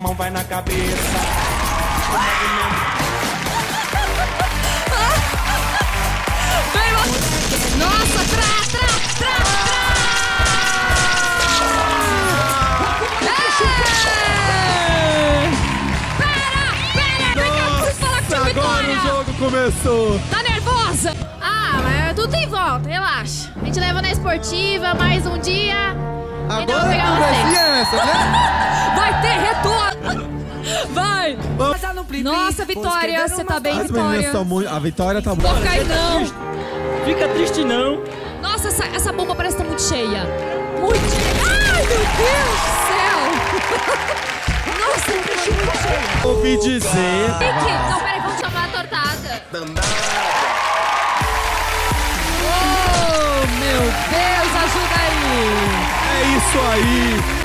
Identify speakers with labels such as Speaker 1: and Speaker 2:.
Speaker 1: mão vai na cabeça.
Speaker 2: Vem, Nossa, tra, tra, tra, tra! É! Pera, pera, vem cá, preciso falar com o
Speaker 3: Agora o jogo começou.
Speaker 2: Tá nervosa?
Speaker 4: Ah, mas tudo tem volta, relaxa. A gente leva na esportiva, mais um dia. e não
Speaker 3: Agora
Speaker 4: pegar
Speaker 3: a conversinha é essa, né?
Speaker 2: Vai! Nossa, Vitória, você tá bem,
Speaker 3: As meninas
Speaker 2: Vitória?
Speaker 3: muito... A Vitória tá muito...
Speaker 2: Não!
Speaker 5: Fica triste não.
Speaker 2: Nossa, essa, essa bomba parece estar muito cheia. Muito cheia. Ai, meu Deus do céu! Nossa, tá muito cheia.
Speaker 3: Ouvi dizer...
Speaker 2: Pique.
Speaker 4: Não, peraí, vamos chamar a tortada.
Speaker 2: Oh, meu Deus, ajuda aí!
Speaker 3: É isso aí.